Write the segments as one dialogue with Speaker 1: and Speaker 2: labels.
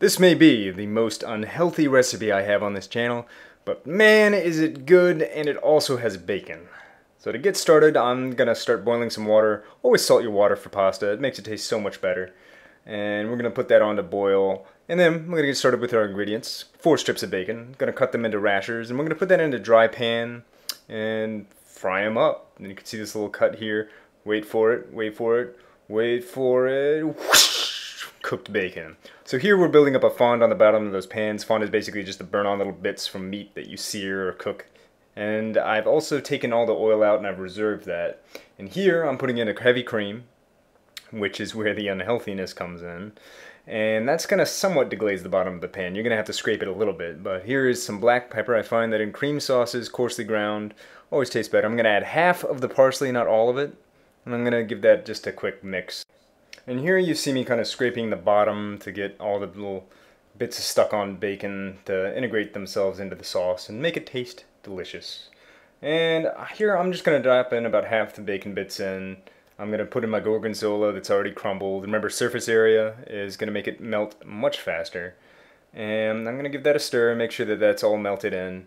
Speaker 1: This may be the most unhealthy recipe I have on this channel, but man is it good and it also has bacon. So to get started, I'm gonna start boiling some water. Always salt your water for pasta, it makes it taste so much better. And we're gonna put that on to boil. And then we're gonna get started with our ingredients. Four strips of bacon, gonna cut them into rashers, and we're gonna put that in a dry pan and fry them up. And you can see this little cut here. Wait for it, wait for it, wait for it. Whoosh! Cooked bacon. So here we're building up a fond on the bottom of those pans. Fond is basically just the burn on little bits from meat that you sear or cook. And I've also taken all the oil out and I've reserved that. And here I'm putting in a heavy cream, which is where the unhealthiness comes in. And that's going to somewhat deglaze the bottom of the pan. You're going to have to scrape it a little bit. But here is some black pepper. I find that in cream sauces, coarsely ground, always tastes better. I'm going to add half of the parsley, not all of it. And I'm going to give that just a quick mix. And here you see me kind of scraping the bottom to get all the little bits stuck on bacon to integrate themselves into the sauce and make it taste delicious. And uh, here I'm just going to drop in about half the bacon bits in. I'm going to put in my gorgonzola that's already crumbled. Remember surface area is going to make it melt much faster. And I'm going to give that a stir and make sure that that's all melted in.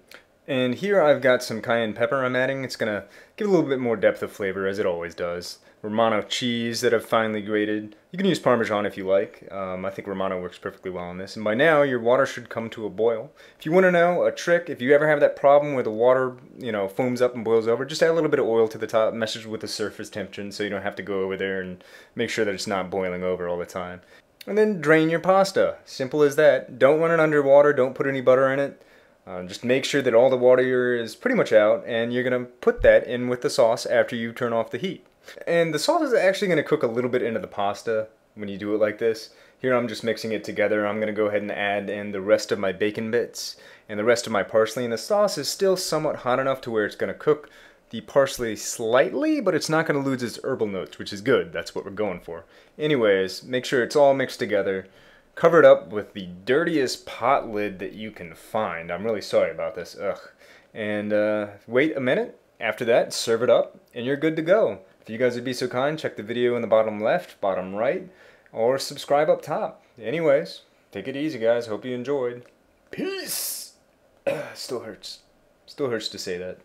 Speaker 1: And here I've got some cayenne pepper I'm adding. It's to give a little bit more depth of flavor as it always does. Romano cheese that I've finely grated. You can use Parmesan if you like. Um, I think Romano works perfectly well on this. And by now, your water should come to a boil. If you want to know a trick, if you ever have that problem where the water, you know, foams up and boils over, just add a little bit of oil to the top, meshes with the surface temperature so you don't have to go over there and make sure that it's not boiling over all the time. And then drain your pasta. Simple as that. Don't run it underwater. Don't put any butter in it. Uh, just make sure that all the water is pretty much out and you're going to put that in with the sauce after you turn off the heat. And the sauce is actually going to cook a little bit into the pasta when you do it like this. Here I'm just mixing it together. I'm going to go ahead and add in the rest of my bacon bits and the rest of my parsley. And the sauce is still somewhat hot enough to where it's going to cook the parsley slightly, but it's not going to lose its herbal notes, which is good. That's what we're going for. Anyways, make sure it's all mixed together. Cover it up with the dirtiest pot lid that you can find. I'm really sorry about this. Ugh. And uh, wait a minute. After that, serve it up, and you're good to go. If you guys would be so kind, check the video in the bottom left, bottom right, or subscribe up top. Anyways, take it easy, guys. Hope you enjoyed. Peace! Still hurts. Still hurts to say that.